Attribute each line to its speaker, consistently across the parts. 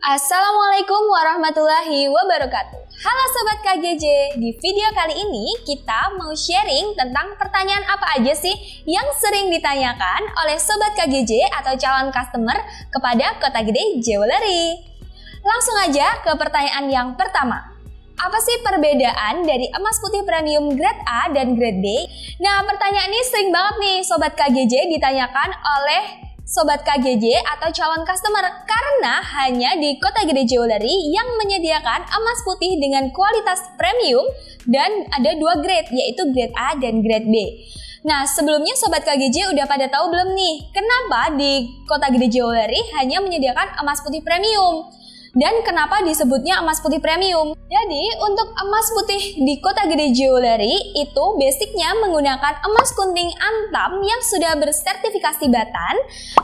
Speaker 1: Assalamualaikum warahmatullahi wabarakatuh. Halo Sobat KGJ, di video kali ini kita mau sharing tentang pertanyaan apa aja sih yang sering ditanyakan oleh Sobat KGJ atau calon customer kepada Kota Gede Jewelry. Langsung aja ke pertanyaan yang pertama. Apa sih perbedaan dari emas putih premium grade A dan grade B? Nah, pertanyaan ini sering banget nih Sobat KGJ ditanyakan oleh Sobat KGJ atau calon customer karena hanya di Kota Gede Jewelry yang menyediakan emas putih dengan kualitas premium dan ada dua grade yaitu grade A dan grade B. Nah, sebelumnya Sobat KGJ udah pada tahu belum nih, kenapa di Kota Gede Jewelry hanya menyediakan emas putih premium? Dan kenapa disebutnya emas putih premium? Jadi, untuk emas putih di Kota Gede Jewelry itu basicnya menggunakan emas kunting antam yang sudah bersertifikasi batan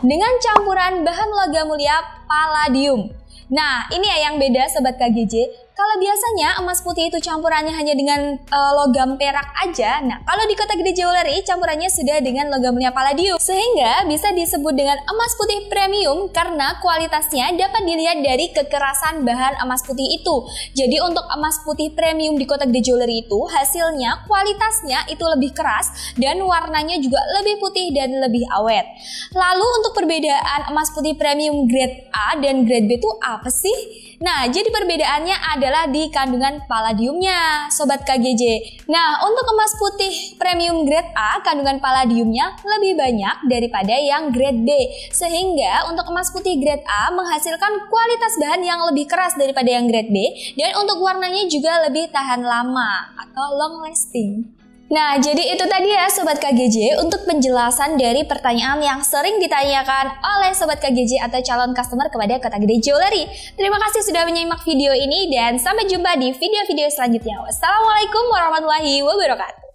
Speaker 1: dengan campuran bahan logam mulia palladium. Nah, ini ya yang beda Sobat KGJ. Kalau biasanya emas putih itu campurannya hanya dengan uh, logam perak aja, nah kalau di Kota Gede Jewelry campurannya sudah dengan logam mulia palladium, sehingga bisa disebut dengan emas putih premium karena kualitasnya dapat dilihat dari kekerasan bahan emas putih itu. Jadi untuk emas putih premium di Kota Gede Jewelry itu hasilnya kualitasnya itu lebih keras dan warnanya juga lebih putih dan lebih awet. Lalu untuk perbedaan emas putih premium grade A dan grade B itu apa sih? Nah, jadi perbedaannya adalah di kandungan palladiumnya, sobat KGJ. Nah, untuk emas putih premium grade A, kandungan palladiumnya lebih banyak daripada yang grade B. Sehingga untuk emas putih grade A menghasilkan kualitas bahan yang lebih keras daripada yang grade B dan untuk warnanya juga lebih tahan lama atau long lasting. Nah, jadi itu tadi ya Sobat KGJ untuk penjelasan dari pertanyaan yang sering ditanyakan oleh Sobat KGJ atau calon customer kepada Kota Gede Jewelry. Terima kasih sudah menyimak video ini dan sampai jumpa di video-video selanjutnya. Wassalamualaikum warahmatullahi wabarakatuh.